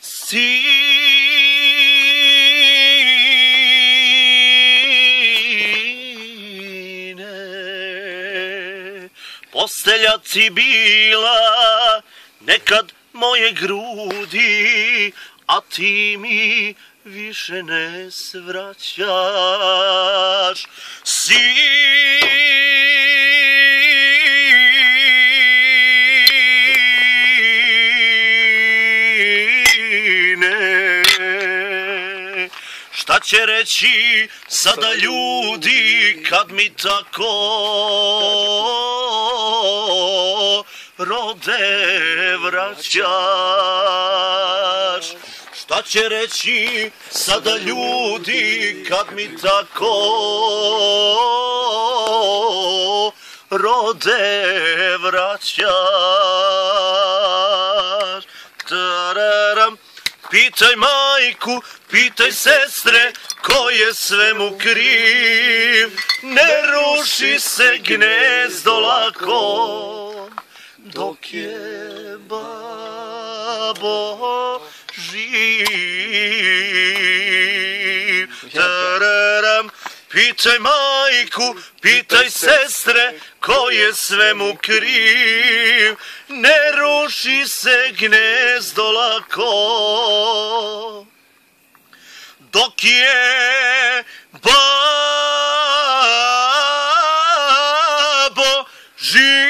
Sine, postelja ti bila nekad moje grudi, a ti mi više ne svraćaš. Sine, šta će reći sada ljudi kad mi tako rode vraćaš? Šta će reći sada ljudi kad mi tako rode vraćaš? Pitaj majku, pitaj sestre, ko je svemu kriv, ne ruši se gnezdo lako, dok je babo živ. Tararam, pitaj majku, pitaj sestre, ko je svemu kriv, ne ruši se gnezdo lako. Dok je babo živ.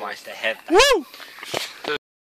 Majste, hep. Woo!